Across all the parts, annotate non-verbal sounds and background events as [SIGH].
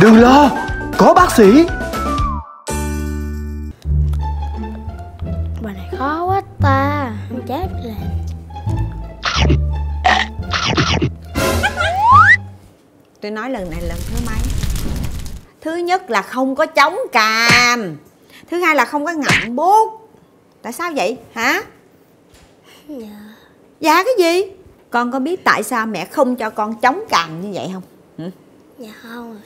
Đừng lo Có bác sĩ. Tôi nói lần này lần thứ mấy? Thứ nhất là không có chống càm. Thứ hai là không có ngậm bút. Tại sao vậy? Hả? Dạ. Dạ cái gì? Con có biết tại sao mẹ không cho con chống cằm như vậy không? Dạ không.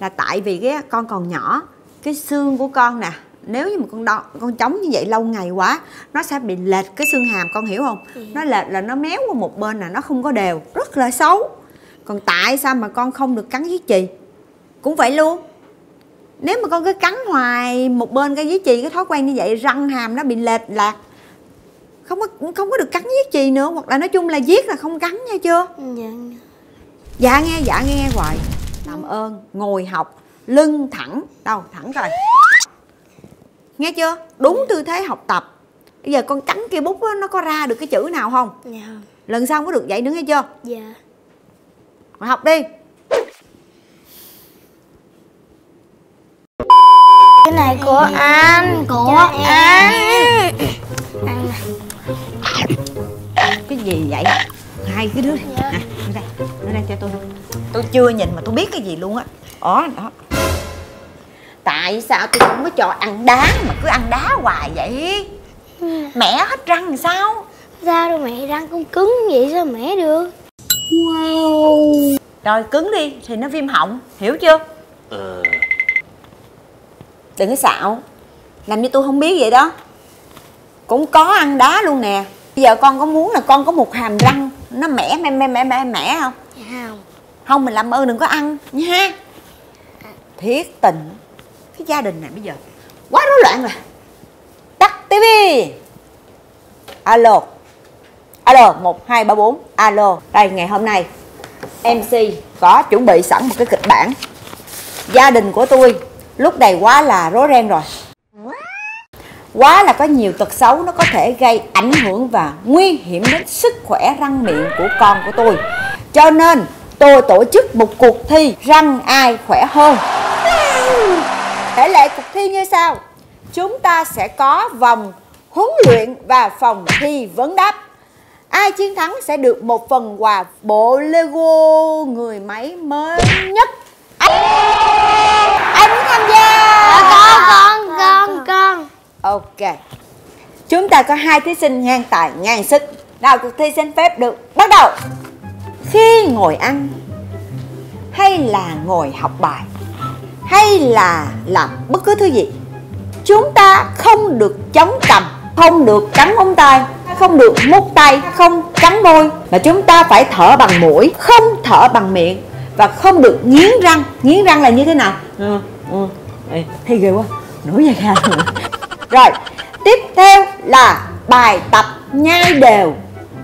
Là tại vì cái con còn nhỏ Cái xương của con nè nếu như mà con đo, con chống như vậy lâu ngày quá nó sẽ bị lệch cái xương hàm con hiểu không? Ừ. nó lệch là nó méo qua một bên là nó không có đều rất là xấu còn tại sao mà con không được cắn với chì cũng vậy luôn. Nếu mà con cứ cắn hoài một bên cái với chì cái thói quen như vậy răng hàm nó bị lệch lạc. Không có không có được cắn với chì nữa hoặc là nói chung là giết là không cắn nha chưa? Dạ dạ. Nghe dạ nghe hoài. Làm ơn. Ngồi học lưng thẳng. Đâu thẳng rồi nghe chưa? Đúng tư thế học tập. Bây giờ con cắn cây bút á, nó có ra được cái chữ nào không? Dạ. Lần sau không có được vậy nữa nghe chưa? Dạ Ngồi học đi. Cái này của anh Của anh Ăn. Nè cái gì vậy? Hai cái đứa. Này Dạ. nè đưa đây đưa đây cho tôi tôi chưa nhìn mà tôi biết cái gì luôn á. Đó đó. Tại sao tôi không có cho ăn đá mà cứ ăn đá hoài vậy? Mẹ hết răng làm sao? Sao đâu mẹ răng cũng cứng vậy sao mẹ được rồi cứng đi thì nó viêm họng hiểu chưa? Đừng có xạo. Làm như tôi không biết vậy đó. Cũng có ăn đá luôn nè. Bây giờ con có muốn là con có một hàm răng nó mẻ mẻ mẻ mẻ mẻ, mẻ không? Dạ không. Không mình làm ơn đừng có ăn nha. Thiết tình. Cái gia đình này bây giờ quá rối loạn rồi. Tắt tivi alo alo, một, hai, ba, bốn. Alo, đây, ngày hôm nay mc có chuẩn bị sẵn một cái kịch bản gia đình của tôi. Lúc này quá là rối ren rồi. Quá là có nhiều tật xấu nó có thể gây ảnh hưởng và nguy hiểm đến sức khỏe răng miệng của con của tôi. Cho nên, tôi tổ chức một cuộc thi răng ai khỏe hơn. Thể lệ cuộc thi như sau. Chúng ta sẽ có vòng huấn luyện và phòng thi vấn đáp ai chiến thắng sẽ được một phần quà bộ lego người máy mới nhất. Ai, ai muốn tham gia. Con con con. con. Ok. Chúng ta có hai thí sinh ngang tài ngang sức. Nào cuộc thi xin phép được bắt đầu. Khi ngồi ăn Hay là ngồi học bài Hay là làm bất cứ thứ gì Chúng ta không được chống cằm không được cắn móng tay Không được mút tay Không cắn môi. Mà chúng ta phải thở bằng mũi Không thở bằng miệng. Và không được nghiến răng. Nghiến răng là như thế nào? Ừ, ừ. Ê, Thấy ghê quá. Nổi da gà. [LAUGHS] Rồi, tiếp theo là bài tập nhai đều.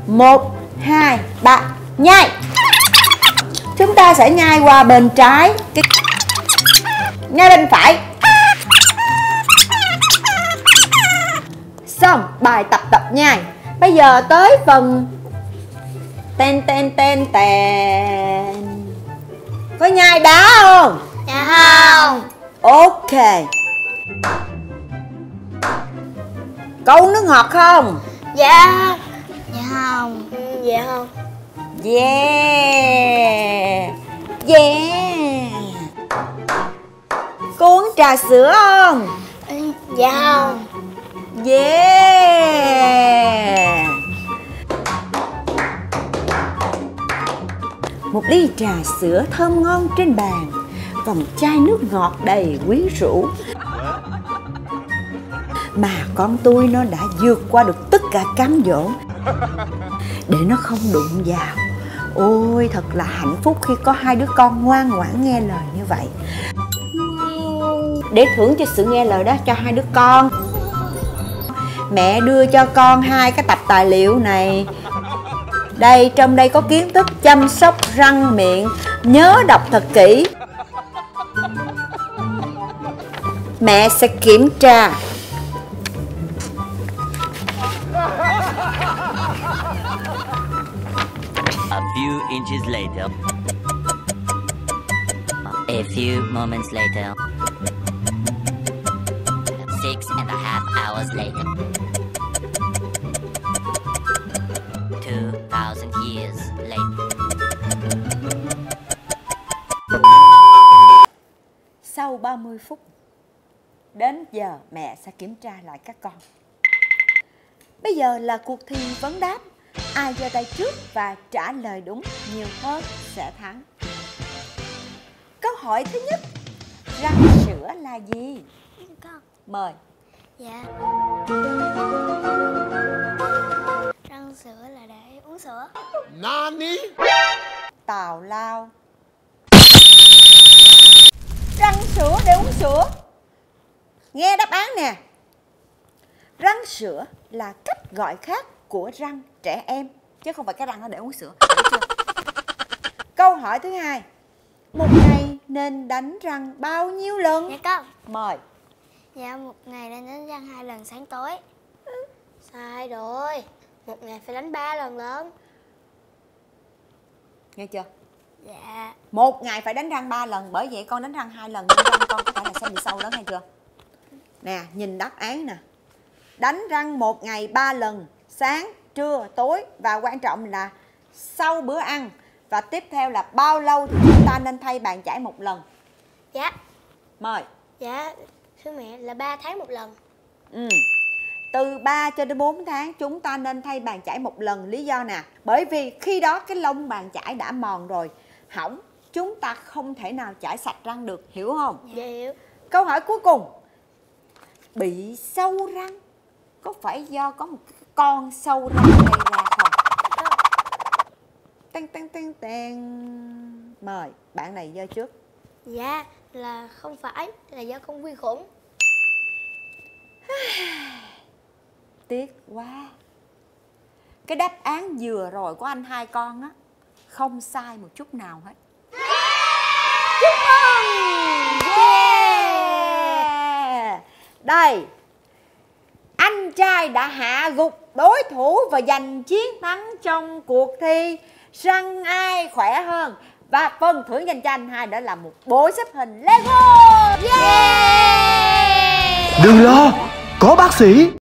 Một hai ba nhai. Chúng ta sẽ nhai qua bên trái. Nhai bên phải. Xong, bài tập tập nhai Bây giờ tới phần Ten ten ten ten. Có nhai đá không? Dạ không. Ok. Câu nước ngọt không? Dạ. Dạ không. Dạ không. Yeah. Yeah. Cô uống trà sữa không? Dạ không Yeah! Một ly trà sữa thơm ngon trên bàn, Vòng chai nước ngọt đầy quyến rũ. Mà con tôi nó đã vượt qua được tất cả cám dỗ. Để nó không đụng vào, Ôi, thật là hạnh phúc khi có hai đứa con ngoan ngoãn nghe lời như vậy. Để thưởng cho sự nghe lời đó cho hai đứa con. Mẹ đưa cho con hai cái tập tài liệu này Đây, trong đây có kiến thức chăm sóc răng miệng Nhớ đọc thật kỹ Mẹ sẽ kiểm tra A few inches later. A few moments later. Six and a half hours later. 30 phút Đến giờ mẹ sẽ kiểm tra lại các con Bây giờ là cuộc thi vấn đáp Ai giơ tay trước và trả lời đúng nhiều hơn sẽ thắng Câu hỏi thứ nhất Răng sữa là gì? Con. Mời Dạ. Răng sữa là để uống sữa. Tào lao Răng sữa Nghe đáp án nè Răng sữa là cách gọi khác của răng trẻ em Chứ không phải cái răng nó để uống sữa chưa? Câu hỏi thứ hai Một ngày nên đánh răng bao nhiêu lần? Dạ con. Mời Dạ một ngày nên đánh răng hai lần sáng tối. Sai rồi. Một ngày phải đánh ba lần lớn. Nghe chưa? Dạ. Một ngày phải đánh răng 3 lần Bởi vậy con đánh răng hai lần Nhưng răng con có thể là sẽ bị sâu đó nghe chưa Nè nhìn đáp án nè Đánh răng một ngày 3 lần Sáng, trưa, tối Và quan trọng là sau bữa ăn Và tiếp theo là bao lâu thì chúng ta nên thay bàn chải một lần Dạ. Mời Dạ. Thưa mẹ là 3 tháng một lần. ừ. Từ 3 cho đến 4 tháng chúng ta nên thay bàn chải một lần Lý do nè Bởi vì khi đó cái lông bàn chải đã mòn rồi Hỏng Chúng ta không thể nào chải sạch răng được Hiểu không? Dạ hiểu. Câu hỏi cuối cùng Bị sâu răng Có phải do có một con sâu răng gây ra không? Tên tên tên tên Mời bạn này vô trước Dạ là không phải là do con vi khuẩn. [SIGHS] Tiếc quá Cái đáp án vừa rồi của anh hai con á Không sai một chút nào hết. Chúc mừng! Yeah! Đây Anh trai đã hạ gục đối thủ và giành chiến thắng trong cuộc thi Răng ai khỏe hơn. Và phần thưởng dành cho anh hai đó là một bộ xếp hình Lego! Yeah! Đừng lo, có bác sĩ